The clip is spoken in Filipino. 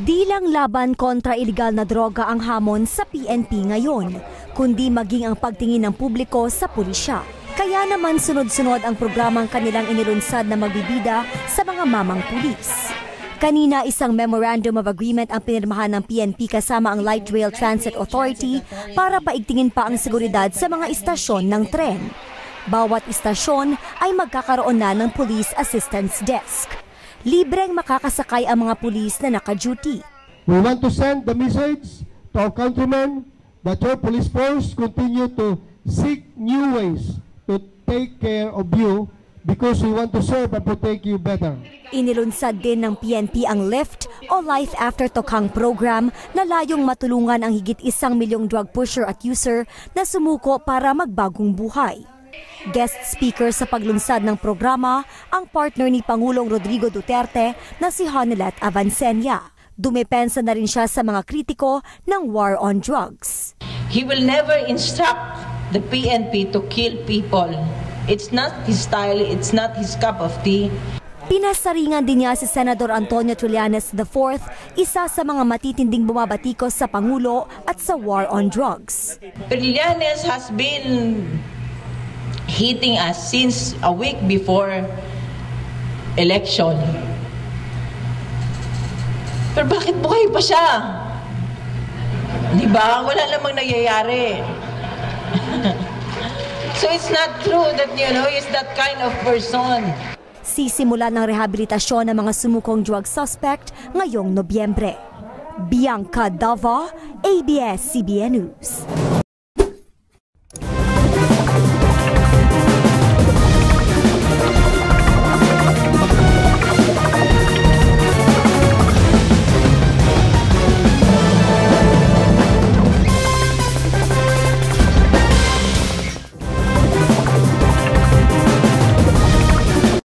Di lang laban kontra ilegal na droga ang hamon sa PNP ngayon, kundi maging ang pagtingin ng publiko sa pulisya. Kaya naman sunod-sunod ang programang kanilang inilunsad na magbibida sa mga mamang pulis. Kanina isang Memorandum of Agreement ang pinirmahan ng PNP kasama ang Light Rail Transit Authority para paigtingin pa ang seguridad sa mga istasyon ng tren. Bawat istasyon ay magkakaroon na ng Police Assistance Desk. Libreng makakasakay ang mga pulis na naka-duty. We want to send the message to our countrymen that your police force continue to seek new ways to take care of you because we want to serve and protect you better. Inilunsad din ng PNP ang LIFT o Life After Tokang program na layong matulungan ang higit isang milyong drug pusher at user na sumuko para magbagong buhay. Guest speaker sa paglunsad ng programa ang partner ni Pangulong Rodrigo Duterte na si Honelet Avancenia. Dumepensa na rin siya sa mga kritiko ng war on drugs. He will never instruct the PNP to kill people. It's not his style, it's not his cup of tea. Pinasaringan din niya si Senador Antonio Trillanes IV, isa sa mga matitinding bumabatikos sa Pangulo at sa war on drugs. Trillanes has been hitting us since a week before election. Pero bakit buhay pa siya? Di ba? Wala namang nangyayari. so it's not true that, you know, he's that kind of person. Sisimula ng rehabilitasyon ng mga sumukong drug suspect ngayong Nobyembre. Bianca Dava, ABS-CBN News.